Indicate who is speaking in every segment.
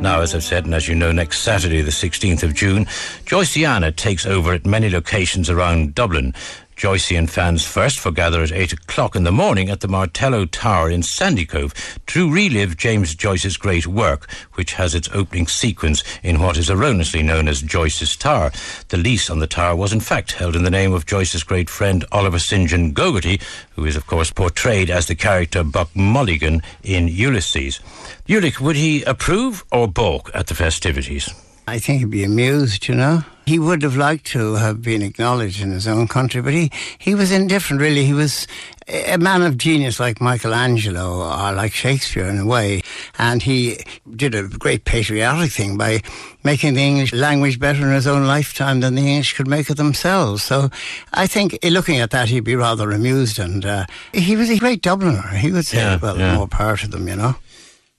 Speaker 1: Now, as I've said, and as you know, next Saturday, the 16th of June, Joyceana takes over at many locations around Dublin. Joycean fans first foregather at 8 o'clock in the morning at the Martello Tower in Sandycove to relive James Joyce's great work, which has its opening sequence in what is erroneously known as Joyce's Tower. The lease on the tower was in fact held in the name of Joyce's great friend Oliver St. John Gogarty, who is of course portrayed as the character Buck Mulligan in Ulysses. Ulick, would he approve or balk at the festivities?
Speaker 2: I think he'd be amused, you know. He would have liked to have been acknowledged in his own country, but he, he was indifferent, really. He was a man of genius like Michelangelo or like Shakespeare in a way. And he did a great patriotic thing by making the English language better in his own lifetime than the English could make it themselves. So I think eh, looking at that, he'd be rather amused. And uh, he was a great Dubliner. He would say,
Speaker 1: Yeah,
Speaker 2: well,
Speaker 1: yeah.
Speaker 2: more power to them, you know.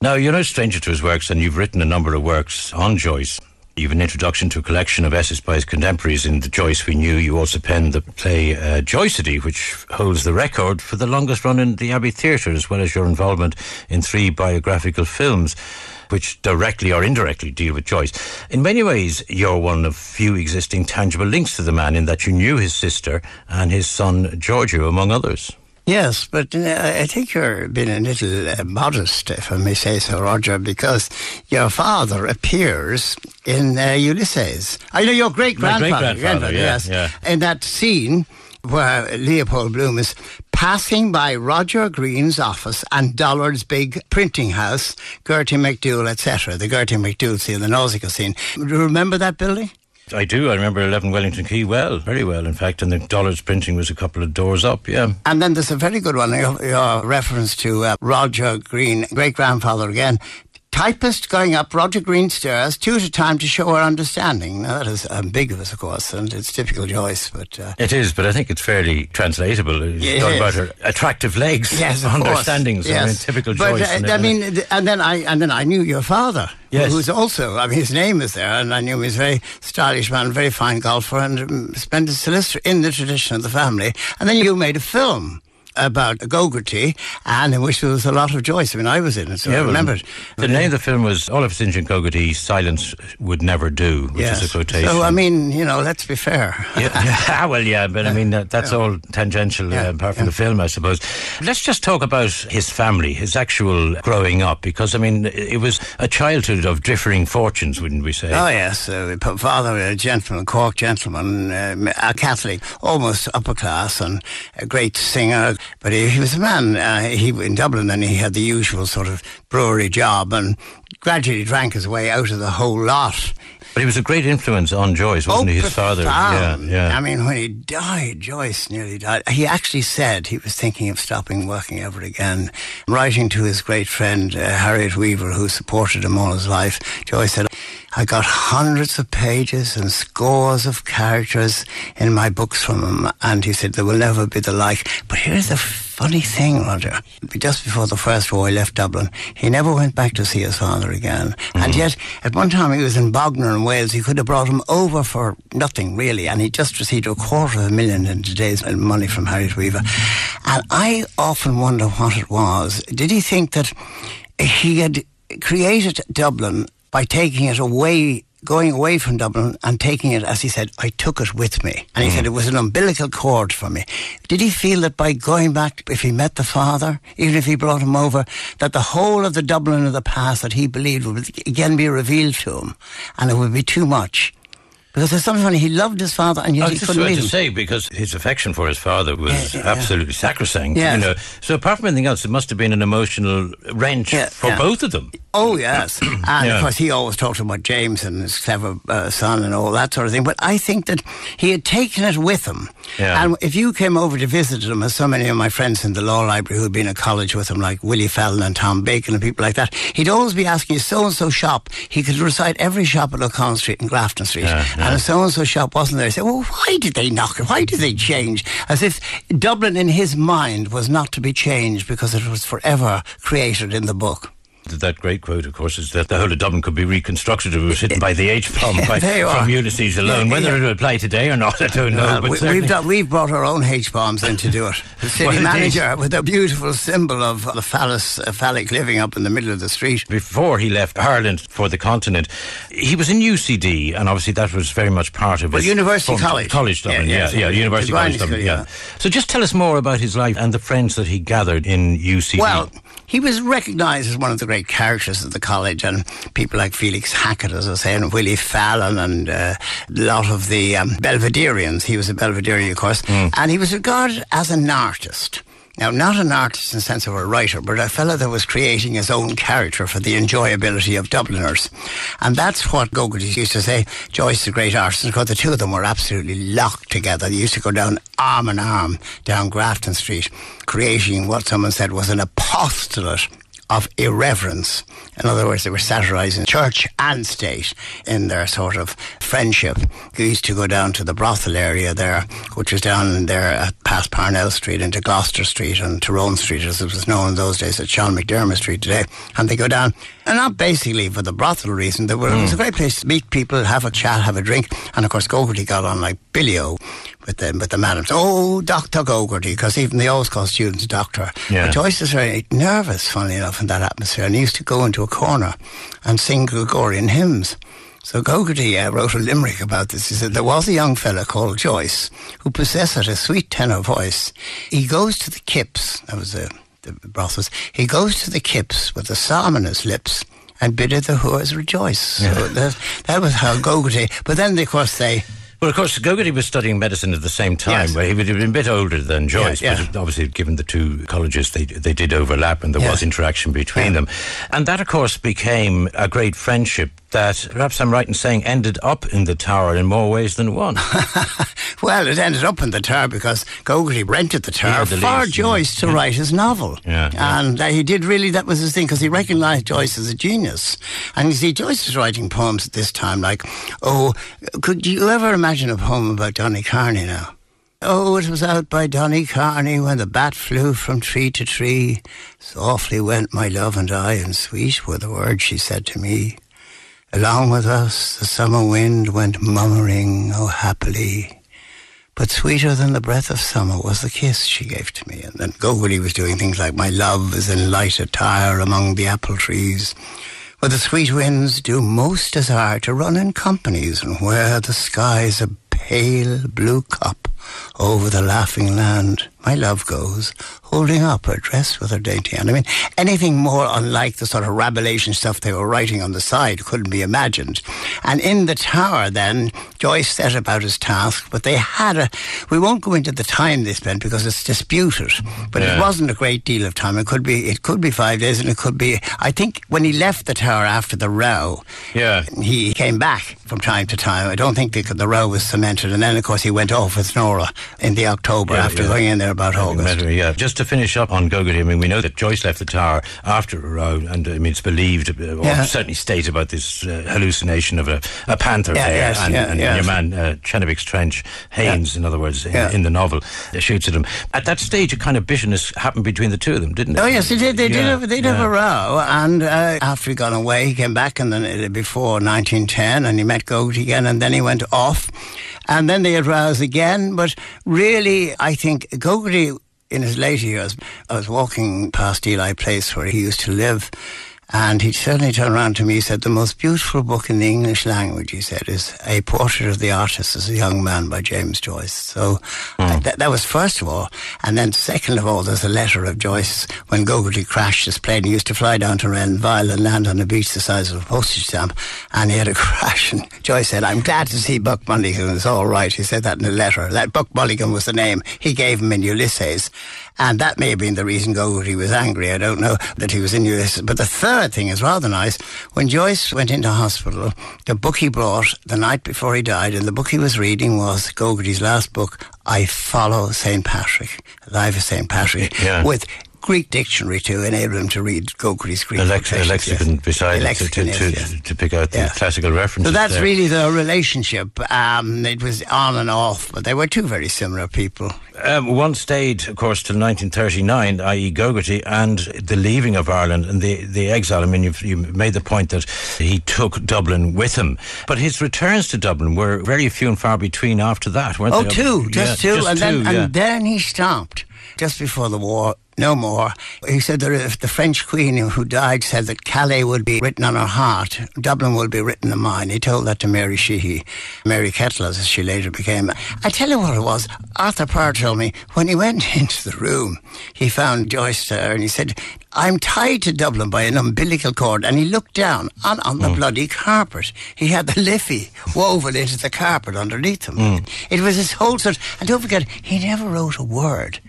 Speaker 1: Now, you're no stranger to his works, and you've written a number of works on Joyce. You've an introduction to a collection of essays by his contemporaries in the Joyce we knew. You also penned the play uh, Joycity, which holds the record for the longest run in the Abbey Theatre, as well as your involvement in three biographical films. Which directly or indirectly deal with Joyce. In many ways, you're one of few existing tangible links to the man in that you knew his sister and his son Giorgio, among others.
Speaker 2: Yes, but uh, I think you're being a little uh, modest, if I may say so, Roger, because your father appears in uh, Ulysses. I know your great grandfather,
Speaker 1: great-grandfather, yeah,
Speaker 2: yes.
Speaker 1: yeah.
Speaker 2: In that scene where Leopold Bloom is passing by Roger Green's office and Dollard's big printing house, Gerty MacDowell, etc., the Gerty MacDowell scene, the Nausicaa scene. Do you remember that building?
Speaker 1: I do. I remember 11 Wellington Quay well, very well, in fact, and the Dollard's printing was a couple of doors up, yeah.
Speaker 2: And then there's a very good one, your, your reference to uh, Roger Green, great grandfather again. Typist going up Roger Green stairs two at a time to show her understanding. Now, that is ambiguous, of course, and it's typical Joyce, but. Uh,
Speaker 1: It is, but I think it's fairly translatable. It's talking about her attractive legs,
Speaker 2: Yes, of course.
Speaker 1: understandings. I mean,
Speaker 2: Yes.
Speaker 1: typical
Speaker 2: but,
Speaker 1: Joyce.
Speaker 2: uh, I mean, and then I and then I knew your father,
Speaker 1: Yes.
Speaker 2: who's also. I mean, his name is there, and I knew he was a very stylish man, very fine golfer, and um, splendid solicitor in the tradition of the family. And then you made a film. About Gogarty, and in which there was a lot of Joyce. I mean, I was in it, so I
Speaker 1: well,
Speaker 2: remember it.
Speaker 1: The name of the film was Oliver St. John Gogarty, Silence Would Never Do, which is a quotation.
Speaker 2: So, I mean, you know, let's be fair.
Speaker 1: Yeah, yeah, well, yeah, but I mean, that, that's all tangential
Speaker 2: Yeah,
Speaker 1: uh, apart from
Speaker 2: yeah.
Speaker 1: the film, I suppose. Let's just talk about his family, his actual growing up, because, I mean, it was a childhood of differing fortunes, wouldn't we say?
Speaker 2: Oh yes, uh, father a gentleman, Cork gentleman, um, a Catholic, almost upper class, and a great singer. But he, he was a man. Uh, he in Dublin, and he had the usual sort of brewery job, and gradually drank his way out of the whole lot.
Speaker 1: But he was a great influence on Joyce, wasn't he? His father. Yeah,
Speaker 2: profound.
Speaker 1: yeah.
Speaker 2: I mean, when he died, Joyce nearly died. He actually said he was thinking of stopping working ever again. Writing to his great friend, uh, Harriet Weaver, who supported him all his life, Joyce said, I got hundreds of pages and scores of characters in my books from him. And he said, there will never be the like. But here's the funny thing, Roger. Just before the First War, he left Dublin. He never went back to see his father again. And mm-hmm. yet, at one time, he was in Bognor in Wales. He could have brought him over for nothing, really. And he just received a quarter of a million in today's money from Harriet Weaver. And I often wonder what it was. Did he think that he had created Dublin by taking it away going away from Dublin and taking it, as he said, I took it with me. And he said it was an umbilical cord for me. Did he feel that by going back, if he met the father, even if he brought him over, that the whole of the Dublin of the past that he believed would again be revealed to him and it would be too much? Because there's something funny, he loved his father and yet
Speaker 1: I
Speaker 2: he couldn't
Speaker 1: about
Speaker 2: meet
Speaker 1: to say because his affection for his father was
Speaker 2: Yeah, yeah, yeah.
Speaker 1: absolutely sacrosanct.
Speaker 2: Yes.
Speaker 1: You know, so apart from anything else, it must have been an emotional wrench
Speaker 2: Yeah,
Speaker 1: for
Speaker 2: yeah.
Speaker 1: both of them.
Speaker 2: Oh yes, and
Speaker 1: Yeah.
Speaker 2: of course he always talked about James and his clever uh, son and all that sort of thing. But I think that he had taken it with him.
Speaker 1: Yeah.
Speaker 2: And if you came over to visit him, as so many of my friends in the law library who'd been at college with him, like Willie Fallon and Tom Bacon and people like that, he'd always be asking you so and so shop. He could recite every shop at O'Connell Street and Grafton Street,
Speaker 1: Yeah, yeah.
Speaker 2: And so and so shop wasn't there, he'd say, "Well, why did they knock it? Why did they change?" As if Dublin in his mind was not to be changed because it was forever created in the book.
Speaker 1: That great quote, of course, is that the whole of Dublin could be reconstructed if it was written by the H bomb by, from Ulysses alone. Yeah, Whether yeah. it would apply today or not, I don't know.
Speaker 2: Uh, we, have done, we've brought our own H bombs in to do it. The city well, manager with a beautiful symbol of the phallus, a phallic living up in the middle of the street.
Speaker 1: Before he left Ireland for the continent, he was in UCD, and obviously that was very much part of
Speaker 2: well, University College.
Speaker 1: College Dublin, yeah, yeah, yeah, yeah University College Dublin, yeah. So just tell us more about his life and the friends that he gathered in UCD.
Speaker 2: Well, he was recognised as one of the great characters at the college, and people like Felix Hackett, as I say, and Willie Fallon, and uh, a lot of the um, Belvederians. He was a Belvederian, of course, mm. and he was regarded as an artist. Now, not an artist in the sense of a writer, but a fellow that was creating his own character for the enjoyability of Dubliners. And that's what Gogarty used to say. Joyce, the great artist, because the two of them were absolutely locked together. They used to go down arm in arm down Grafton Street, creating what someone said was an apostolate of irreverence. In other words, they were satirizing church and state in their sort of friendship. They used to go down to the brothel area there, which was down there past Parnell Street into Gloucester Street and Tyrone Street, as it was known in those days, at Sean McDermott Street today. And they go down, and not basically for the brothel reason. They were, mm. It was a hmm. great place to meet people, have a chat, have a drink. And of course, Gogarty got on like Billy O with the, with the madams. Oh, Dr. Gogarty, because even they always call students doctor. Yeah. But Joyce was very nervous, funnily enough, in that atmosphere. And he used to go into a corner and sing Gregorian hymns. So Gogarty uh, wrote a limerick about this. He said, There was a young fellow called Joyce who possessed a sweet tenor voice. He goes to the kips, that was the, the brothels, he goes to the kips with a psalm on his lips and biddeth the whores rejoice. Yeah. So that, that was how Gogarty, but then of course they
Speaker 1: well, of course, Gogarty was studying medicine at the same time, yes. where he would have been a bit older than Joyce, yeah, yeah. but obviously, given the two colleges, they they did overlap and there yeah. was interaction between them. And that, of course, became a great friendship that perhaps I'm right in saying ended up in the tower in more ways than one.
Speaker 2: well, it ended up in the tower because Gogarty rented the tower the for lease, Joyce to write his novel.
Speaker 1: Yeah,
Speaker 2: and uh, he did really, that was his thing, because he recognised Joyce as a genius. And you see, Joyce was writing poems at this time like, oh, could you ever imagine a poem about Donnycarney now? Oh, it was out by Donnycarney when the bat flew from tree to tree. Softly went my love and I, and sweet were the words she said to me. Along with us the summer wind went murmuring, oh happily. But sweeter than the breath of summer was the kiss she gave to me. And then Gogarty was doing things like My love is in light attire among the apple trees, where the sweet winds do most desire to run in companies, and where the sky's a pale blue cup over the laughing land. My love goes, holding up her dress with her dainty hand. I mean, anything more unlike the sort of Rabelaisian stuff they were writing on the side couldn't be imagined. And in the tower, then, Joyce set about his task, but they had a. We won't go into the time they spent because it's disputed, but yeah. it wasn't a great deal of time. It could be. It could be five days, and it could be. I think when he left the tower after the row,
Speaker 1: yeah,
Speaker 2: he came back from time to time. I don't think the, the row was cemented, and then of course he went off with Nora in the October yeah, yeah. going in there about August.
Speaker 1: yeah. Just to finish up on Gogarty, I mean, we know that Joyce left the tower after a row, and I mean, it's believed, uh, or yeah. certainly stated about this uh, hallucination of a, a panther there,
Speaker 2: yes,
Speaker 1: and,
Speaker 2: and
Speaker 1: yes. your man, uh, Chenevix's Trench, Haynes, in other words, in, in, the novel, uh, shoots at him. At that stage, a kind of bitterness happened between the two of them, didn't it?
Speaker 2: Oh, yes, they did. They did, have, they did have a row, and uh, after he got away, he came back, and then uh, before 1910, and he met Gogarty again, and then he went off. And then they had rows again. But really, I think Gogarty, in his later years, I was walking past Ely Place where he used to live. And he suddenly turned around to me and said, The most beautiful book in the English language, he said, is A Portrait of the Artist as a Young Man by James Joyce. So mm. that, that, was first of all. And then second of all, there's a letter of Joyce when Gogarty crashed his plane. He used to fly down to Renvyle and land on a beach the size of a postage stamp. And he had a crash. And Joyce said, I'm glad to see Buck Mulligan. is all right. He said that in a letter. That Buck Mulligan was the name he gave him in Ulysses. And that may have been the reason Gogarty was angry. I don't know that he was in Ulysses. But the third thing is rather nice. When Joyce went into hospital, the book he brought the night before he died, and the book he was reading was Gogarty's last book, I Follow St. Patrick, Life of St. Patrick, yeah. with Greek dictionary to enable him to read Gogarty's Greek.
Speaker 1: A, lex- a lexicon
Speaker 2: yes.
Speaker 1: beside
Speaker 2: a
Speaker 1: it to, to, to, to pick out the classical references.
Speaker 2: So that's
Speaker 1: there.
Speaker 2: really the relationship. Um, it was on and off, but they were two very similar people.
Speaker 1: Um, one stayed, of course, till 1939, i.e., Gogarty, and the leaving of Ireland and the, the exile. I mean, you've, you made the point that he took Dublin with him, but his returns to Dublin were very few and far between after that, weren't
Speaker 2: Oh,
Speaker 1: they?
Speaker 2: two, just
Speaker 1: Yeah,
Speaker 2: two, and then
Speaker 1: yeah.
Speaker 2: and then he stopped just before the war. No more. He said that if the French Queen who died said that Calais would be written on her heart, Dublin would be written on mine. He told that to Mary Sheehy, Mary Kettle, as she later became. I tell you what it was. Arthur Power told me when he went into the room, he found Joyce there, and he said, "I'm tied to Dublin by an umbilical cord." And he looked down on, on the mm. bloody carpet. He had the Liffey woven into the carpet underneath him. Mm. It was his whole sort. And don't forget, he never wrote a word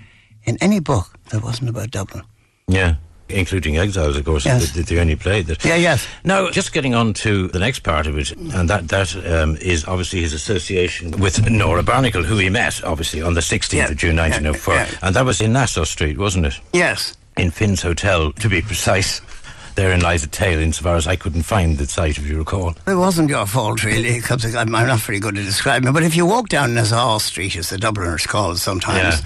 Speaker 2: in any book that wasn't about Dublin.
Speaker 1: Yeah. Including Exiles, of course,
Speaker 2: Yes.
Speaker 1: the, the only play that.
Speaker 2: Yeah, yes.
Speaker 1: Now, just getting on to the next part of it, and that that um, is obviously his association with Nora Barnacle, who he met, obviously, on the 16th
Speaker 2: Yeah,
Speaker 1: of June
Speaker 2: yeah,
Speaker 1: 1904.
Speaker 2: yeah.
Speaker 1: And that was in Nassau Street, wasn't it?
Speaker 2: Yes.
Speaker 1: In Finn's Hotel, to be precise. Therein lies a tale, insofar as I couldn't find the site, if you recall.
Speaker 2: It wasn't your fault, really, because I'm not very good at describing it. But if you walk down Nassau Street, as the Dubliners call it sometimes,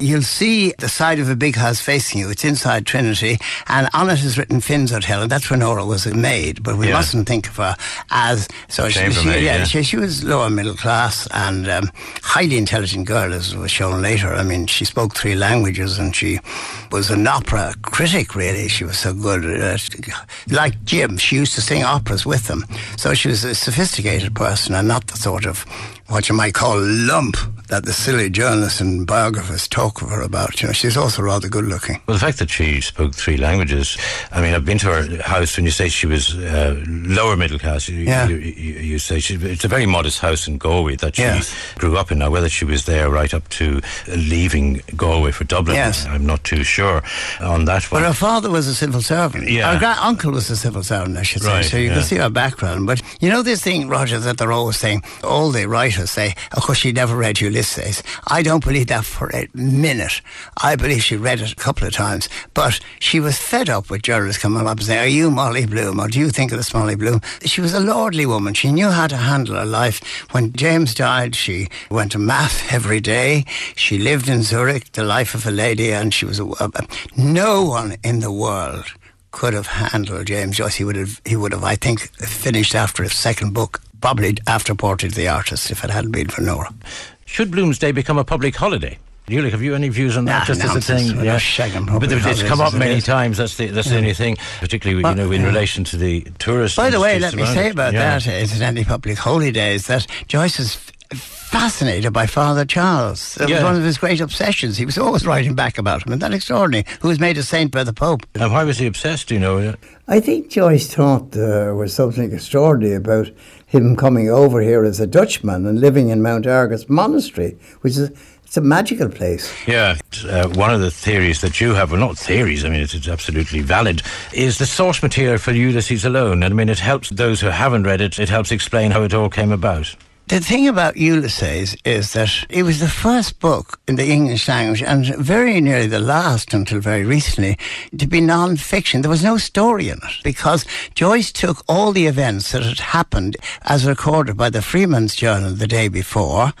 Speaker 2: you'll see the side of a big house facing you. It's inside Trinity, and on it is written Finn's Hotel, and that's where Nora was made. But we
Speaker 1: Yeah.
Speaker 2: mustn't think of her as so. She, she, yeah,
Speaker 1: yeah.
Speaker 2: She, she was lower middle class and um, highly intelligent girl, as was shown later. I mean, she spoke three languages, and she was an opera critic. Really, she was so good. At, like Jim, she used to sing operas with them. So she was a sophisticated person and not the sort of what you might call lump that the silly journalists and biographers talk of her about. You know, she's also rather good looking.
Speaker 1: Well, the fact that she spoke three languages, I mean, I've been to her house when you say she was uh, lower middle class. You,
Speaker 2: Yeah.
Speaker 1: you, you, you say she, it's a very modest house in Galway that she
Speaker 2: Yes.
Speaker 1: grew up in. Now, whether she was there right up to leaving Galway for Dublin,
Speaker 2: Yes.
Speaker 1: I'm not too sure on that one.
Speaker 2: But her father was a civil servant.
Speaker 1: Yeah.
Speaker 2: Her uncle was a civil servant, I should say.
Speaker 1: Right,
Speaker 2: so you
Speaker 1: yeah.
Speaker 2: can see her background. But you know this thing, Roger, that they're always saying, all the writers say, of course, she never read Ulysses. I don't believe that for a minute. I believe she read it a couple of times. But she was fed up with journalists coming up and saying, are you Molly Bloom? Or do you think of this Molly Bloom? She was a lordly woman. She knew how to handle her life. When James died, she went to mass every day. She lived in Zurich, the life of a lady, and she was a, a, no one in the world could have handled James Joyce. He would have, he would have, I think, finished after his second book, probably after Portrait of the Artist, if it hadn't been for Nora.
Speaker 1: Should Bloomsday become a public holiday? Ulick, have you any views on that?
Speaker 2: Nah,
Speaker 1: Just as a thing,
Speaker 2: shagging
Speaker 1: But it's come up many times. That's the that's the only thing, particularly
Speaker 2: Well,
Speaker 1: you know in
Speaker 2: yeah.
Speaker 1: relation to the tourists.
Speaker 2: By the way, let me say about
Speaker 1: Yeah.
Speaker 2: that, incidentally, public holidays, that Joyce was f- fascinated by Father Charles. It
Speaker 1: Yeah.
Speaker 2: was one of his great obsessions. He was always writing back about him, and that extraordinary, who was made a saint by the Pope.
Speaker 1: And why was he obsessed? Do you know?
Speaker 3: I think Joyce thought there was something extraordinary about him coming over here as a Dutchman and living in Mount Argus Monastery, which is it's a magical place.
Speaker 1: Yeah, uh, one of the theories that you have, well, not theories, I mean, it's, it's absolutely valid, is the source material for Ulysses alone. I mean, it helps those who haven't read it, it helps explain how it all came about.
Speaker 2: The thing about Ulysses is that it was the first book in the English language and very nearly the last until very recently to be non-fiction. There was no story in it because Joyce took all the events that had happened as recorded by the Freeman's Journal the day before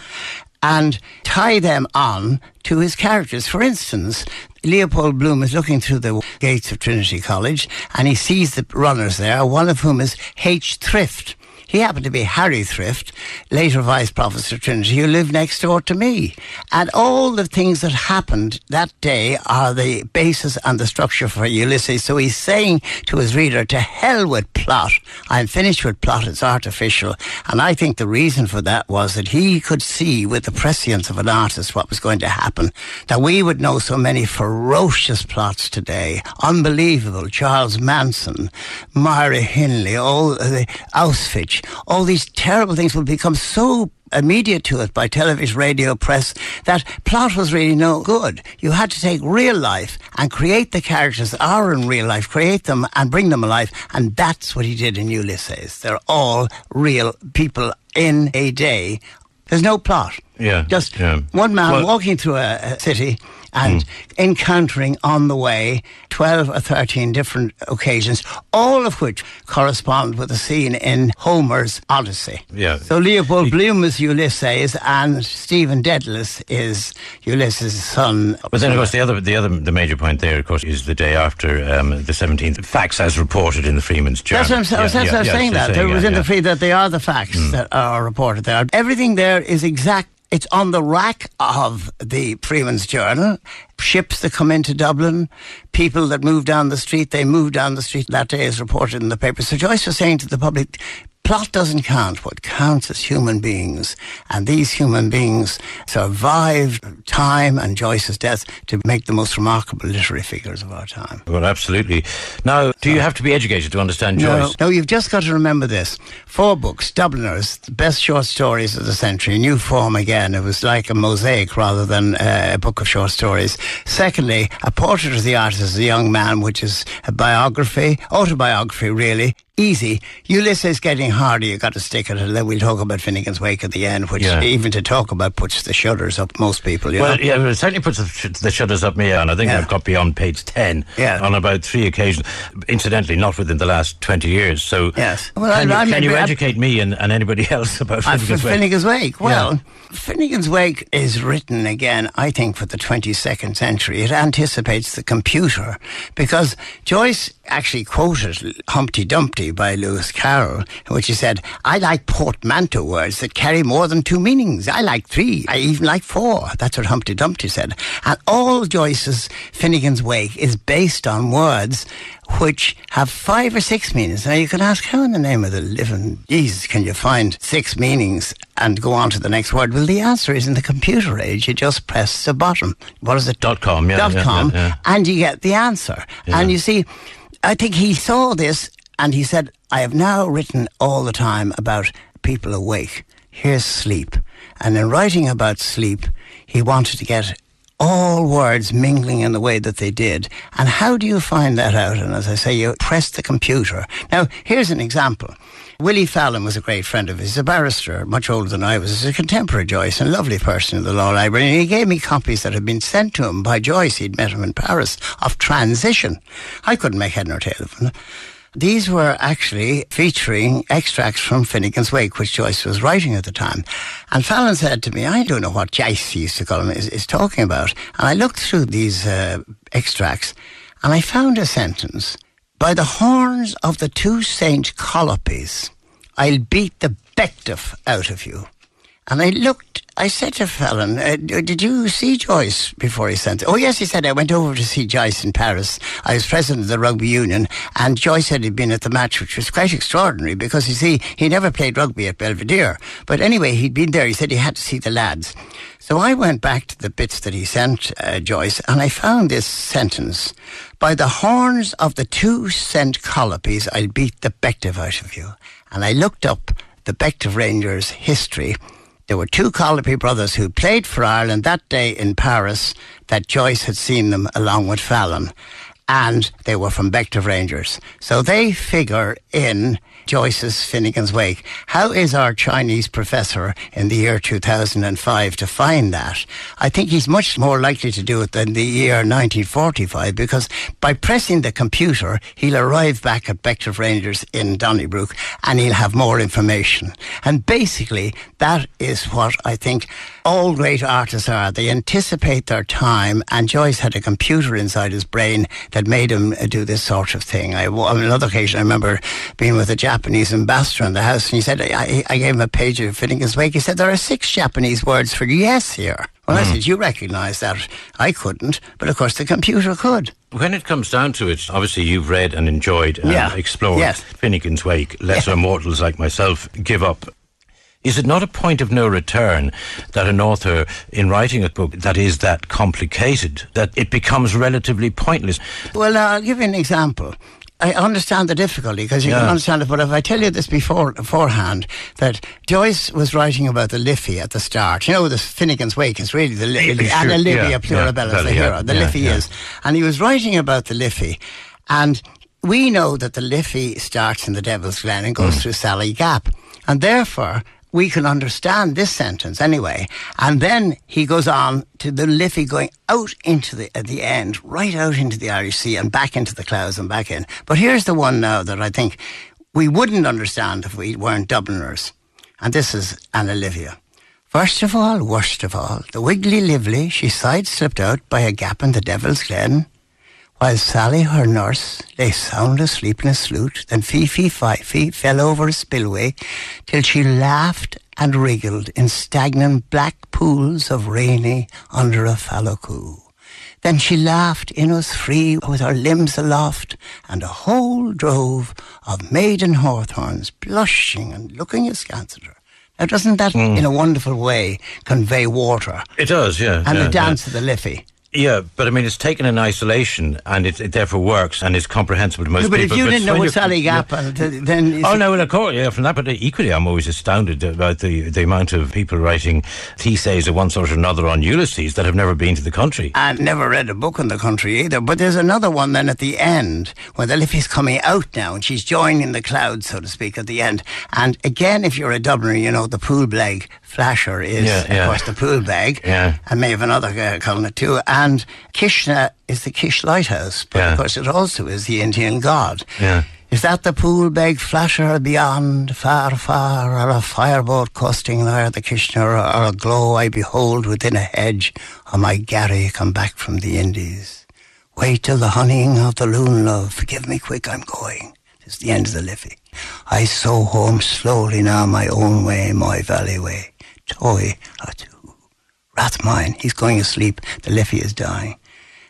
Speaker 2: and tie them on to his characters. For instance, Leopold Bloom is looking through the gates of Trinity College and he sees the runners there, one of whom is H. Thrift. He happened to be Harry Thrift, later vice professor of Trinity, who lived next door to me. And all the things that happened that day are the basis and the structure for Ulysses. So he's saying to his reader, to hell with plot. I'm finished with plot. It's artificial. And I think the reason for that was that he could see with the prescience of an artist what was going to happen. That we would know so many ferocious plots today. Unbelievable. Charles Manson, Myra Hindley, all the Auschwitz, all these terrible things will become so immediate to it by television, radio, press, that plot was really no good. You had to take real life and create the characters that are in real life, create them and bring them alive. And that's what he did in Ulysses. They're all real people in a day. There's no plot.
Speaker 1: Yeah,
Speaker 2: Just
Speaker 1: yeah.
Speaker 2: one man
Speaker 1: Well-
Speaker 2: walking through a, a city and encountering on the way 12 or 13 different occasions, all of which correspond with a scene in Homer's Odyssey.
Speaker 1: Yeah.
Speaker 2: So Leopold Bloom is Ulysses and Stephen Dedalus is Ulysses' son.
Speaker 1: But then, of course, the other, the other, the major point there, of course, is the day after um, the seventeenth. Facts as reported in the Freeman's Journal.
Speaker 2: That's what I'm,
Speaker 1: Yeah,
Speaker 2: that's
Speaker 1: yeah,
Speaker 2: what I'm
Speaker 1: yeah,
Speaker 2: saying. That there was in the free that they are the facts that are reported there. Everything there is exact. It's on the rack of the Freeman's Journal. Ships that come into Dublin, people that move down the street, they move down the street. That day is reported in the paper. So Joyce was saying to the public, plot doesn't count. What counts is human beings. And these human beings survived time and Joyce's death to make the most remarkable literary figures of our time.
Speaker 1: Well, absolutely. Now, do you have to be educated to understand
Speaker 2: No,
Speaker 1: Joyce?
Speaker 2: no, you've just got to remember this. Four books, Dubliners, the best short stories of the century, new form again. It was like a mosaic rather than uh, a book of short stories. Secondly, a portrait of the artist as a young man, which is a biography, autobiography really. Easy. Ulysses getting harder, you've got to stick at it, and then we'll talk about Finnegan's Wake at the end, which
Speaker 1: Yeah.
Speaker 2: even to talk about puts the shudders up most people, you
Speaker 1: Well,
Speaker 2: know?
Speaker 1: yeah, it certainly puts the, sh- the shutters up me on. I think
Speaker 2: Yeah.
Speaker 1: I've got beyond page 10
Speaker 2: Yeah.
Speaker 1: on about three occasions. Incidentally, not within the last 20 years. So,
Speaker 2: Yes. Well,
Speaker 1: can,
Speaker 2: I- I
Speaker 1: you, can you
Speaker 2: be- I-
Speaker 1: educate me and, and anybody else about
Speaker 2: Uh,
Speaker 1: Finnegan's
Speaker 2: for
Speaker 1: Wake?
Speaker 2: Finnegan's Wake. Well, Finnegan's Wake is written again, I think, for the 22nd century. It anticipates the computer because Joyce actually quoted Humpty Dumpty by Lewis Carroll, in which he said, I like portmanteau words that carry more than two meanings. I like three. I even like four. That's what Humpty Dumpty said. And all Joyce's Finnegan's Wake is based on words which have five or six meanings. Now you can ask, how in the name of the living Jesus can you find six meanings and go on to the next word? Well, the answer is in the computer age. You just press the bottom. What is it?
Speaker 1: Dot com, yeah,
Speaker 2: Dot
Speaker 1: yeah,
Speaker 2: com,
Speaker 1: yeah, yeah.
Speaker 2: and you get the answer. And you see, I think he saw this and he said, I have now written all the time about people awake. Here's sleep. And in writing about sleep, he wanted to get all words mingling in the way that they did. And how do you find that out? And as I say, you press the computer. Now, here's an example. Willie Fallon was a great friend of his. A barrister, much older than I was. He's a contemporary Joyce and a lovely person in the law library. And he gave me copies that had been sent to him by Joyce. He'd met him in Paris of Transition. I couldn't make head nor tail of them. These were actually featuring extracts from Finnegan's Wake, which Joyce was writing at the time. And Fallon said to me, I don't know what Joyce he used to call him is, is talking about. And I looked through these uh, extracts and I found a sentence. By the horns of the two Saint Colopes, I'll beat the Bective out of you. And I looked, I said to Fallon, uh, did you see Joyce before he sent it? Oh, yes, he said, I went over to see Joyce in Paris. I was president of the rugby union, and Joyce said he'd been at the match, which was quite extraordinary because, you see, he never played rugby at Belvedere. But anyway, he'd been there. He said he had to see the lads. So I went back to the bits that he sent uh, Joyce, and I found this sentence. By the horns of the two cent Colopes, I'll beat the Bective out of you. And I looked up the Bective Rangers' history. There were two Colopy brothers who played for Ireland that day in Paris that Joyce had seen them along with Fallon. And they were from Bective Rangers. So they figure in Joyce's Finnegan's Wake. How is our Chinese professor in the year 2005 to find that? I think he's much more likely to do it than the year 1945 because by pressing the computer, he'll arrive back at Bective Rangers in Donnybrook and he'll have more information. And basically, that is what I think all great artists are. They anticipate their time, and Joyce had a computer inside his brain that made him uh, do this sort of thing. I, on another occasion, I remember being with a Japanese ambassador in the house, and he said, I, I gave him a page of Finnegan's Wake. He said, There are six Japanese words for yes here. Well, I said, You recognise that. I couldn't, but of course the computer could.
Speaker 1: When it comes down to it, obviously you've read and enjoyed and
Speaker 2: Yeah.
Speaker 1: explored
Speaker 2: Yes.
Speaker 1: Finnegan's Wake. Lesser mortals like myself give up. Is it not a point of no return that an author, in writing a book that is that complicated, that it becomes relatively pointless?
Speaker 2: Well, I'll give you an example. I understand the difficulty because you can understand it, but if I tell you this before beforehand, that Joyce was writing about the Liffey at the start. You know, the Finnegan's Wake is really the Liffey,
Speaker 1: Yeah,
Speaker 2: and
Speaker 1: sure,
Speaker 2: Olivia
Speaker 1: yeah,
Speaker 2: Plurabelle
Speaker 1: yeah,
Speaker 2: is the
Speaker 1: yeah,
Speaker 2: hero. The
Speaker 1: yeah,
Speaker 2: Liffey
Speaker 1: yeah.
Speaker 2: is. And he was writing about the Liffey. And we know that the Liffey starts in the Devil's Glen and goes mm. through Sally Gap. And therefore, we can understand this sentence anyway. And then he goes on to the Liffey going out into the at the end, right out into the Irish Sea and back into the clouds and back in. But here's the one now that I think we wouldn't understand if we weren't Dubliners. And this is Anna Livia. First of all, worst of all, the wiggly lively, she side slipped out by a gap in the Devil's Glen, while Sally, her nurse, lay sound asleep in a sloot, then Fifi Fifi fell over a spillway till she laughed and wriggled in stagnant black pools of rainy under a fallocoo. Then she laughed in us free with her limbs aloft, and a whole drove of maiden hawthorns blushing and looking askance at her. Now, doesn't that, hmm. in a wonderful way, convey water?
Speaker 1: It does, yeah.
Speaker 2: And
Speaker 1: yeah,
Speaker 2: the dance
Speaker 1: yeah.
Speaker 2: of the Liffey.
Speaker 1: Yeah, but I mean, it's taken in isolation, and it, it therefore works, and it's comprehensible to most
Speaker 2: No, but if
Speaker 1: people.
Speaker 2: you didn't know
Speaker 1: when
Speaker 2: what
Speaker 1: you're-
Speaker 2: Sally
Speaker 1: yeah.
Speaker 2: Gap, uh, then
Speaker 1: Oh no, well, of course, yeah. From that, but equally, I'm always astounded about the the amount of people writing theses of one sort or another on Ulysses that have never been to the country.
Speaker 2: and never read a book in the country either. But there's another one then at the end when the Liffey's coming out now and she's joining the clouds, so to speak, at the end. And again, if you're a Dubliner, you know the Poolbeg flasher is,
Speaker 1: Yeah, yeah.
Speaker 2: of course, the Poolbeg.
Speaker 1: Yeah.
Speaker 2: And may have another uh, calling it too. And Kishna is the Kish Lighthouse, but
Speaker 1: Yeah.
Speaker 2: of course it also is the Indian god.
Speaker 1: Yeah.
Speaker 2: Is that the Poolbeg flasher beyond, far, far, or a fireboat coasting there the Kishna, or, a glow I behold within a hedge, or my Gary come back from the Indies? Wait till the honeying of the loon, love. Forgive me quick, I'm going. It's the end of the Liffey. I sow home slowly now my own way, my valley way. Toy, atu. Rathmine, he's going asleep. The Liffey is dying.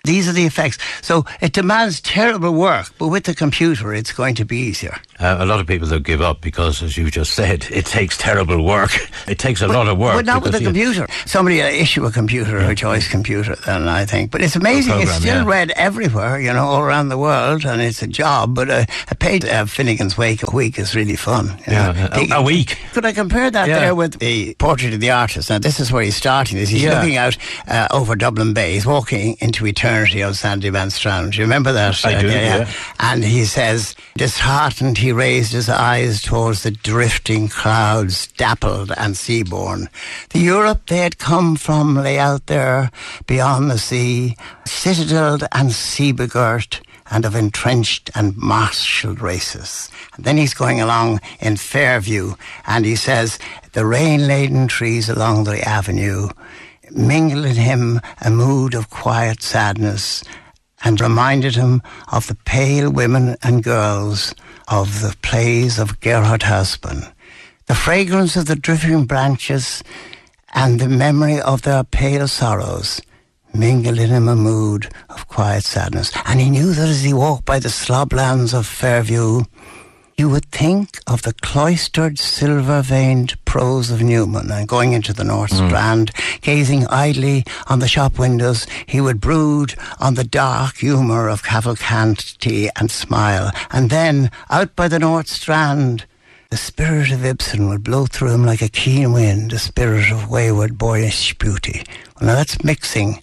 Speaker 2: These are the effects. So it demands terrible work, but with the computer, it's going to be easier.
Speaker 1: Uh, a lot of people though give up because, as you just said, it takes terrible work. It takes a lot of work.
Speaker 2: But not with
Speaker 1: you-
Speaker 2: computer. Somebody uh, issue a computer, a choice computer, then I think. But it's amazing. it's still
Speaker 1: yeah.
Speaker 2: read everywhere, you know, all around the world, and it's a job. But uh, a paid uh, Finnegan's Wake a week is really fun.
Speaker 1: Yeah, a- a week.
Speaker 2: Could I compare that
Speaker 1: Yeah.
Speaker 2: there with the portrait of the artist? Now, this is where he's starting this. He's
Speaker 1: Yeah.
Speaker 2: looking out uh, over Dublin Bay. He's walking into eternity on Sandymount Strand. Do you remember that?
Speaker 1: I
Speaker 2: Uh,
Speaker 1: do, yeah.
Speaker 2: And he says, disheartened, he raised his eyes towards the drifting clouds, dappled and seaborne. The Europe they had come from lay out there beyond the sea, citadeled and sea begirt, and of entrenched and marshalled races. And then he's going along in Fairview, and he says, the rain-laden trees along the avenue mingled in him a mood of quiet sadness and reminded him of the pale women and girls of the plays of Gerhart Hauptmann. The fragrance of the drifting branches and the memory of their pale sorrows mingled in him a mood of quiet sadness. And he knew that as he walked by the sloblands of Fairview, you would think of the cloistered, silver-veined prose of Newman and going into the North mm. Strand, gazing idly on the shop windows, he would brood on the dark humour of Cavalcanti and smile. And then, out by the North Strand, the spirit of Ibsen would blow through him like a keen wind, a spirit of wayward, boyish beauty. Well, now that's mixing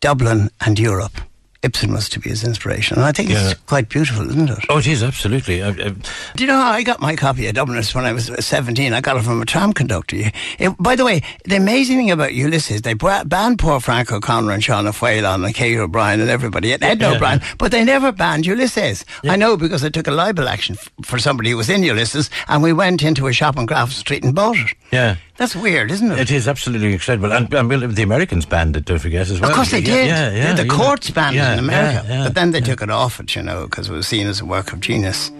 Speaker 2: Dublin and Europe. Ibsen was to be his inspiration. And I think
Speaker 1: Yeah.
Speaker 2: it's quite beautiful, isn't it?
Speaker 1: Oh, it is absolutely. Uh, uh,
Speaker 2: Do you know how I got my copy of Dubliners when I was 17? I got it from a tram conductor. It- by the way, the amazing thing about Ulysses, they banned poor Frank O'Connor and Sean O'Faolain and Kate O'Brien and everybody, and Ed
Speaker 1: Yeah.
Speaker 2: O'Brien, but they never banned Ulysses. I know because I took a libel action f- for somebody who was in Ulysses, and we went into a shop on Grafton Street and bought it.
Speaker 1: yeah.
Speaker 2: That's weird, isn't it?
Speaker 1: It is absolutely incredible, and, and the Americans banned it. Don't forget as well.
Speaker 2: Of course they
Speaker 1: Yeah,
Speaker 2: did.
Speaker 1: Yeah, yeah.
Speaker 2: the
Speaker 1: you know.
Speaker 2: courts banned
Speaker 1: Yeah,
Speaker 2: it in America.
Speaker 1: yeah, yeah,
Speaker 2: but then they
Speaker 1: yeah.
Speaker 2: took it off it, you know, because it was seen as a work of genius.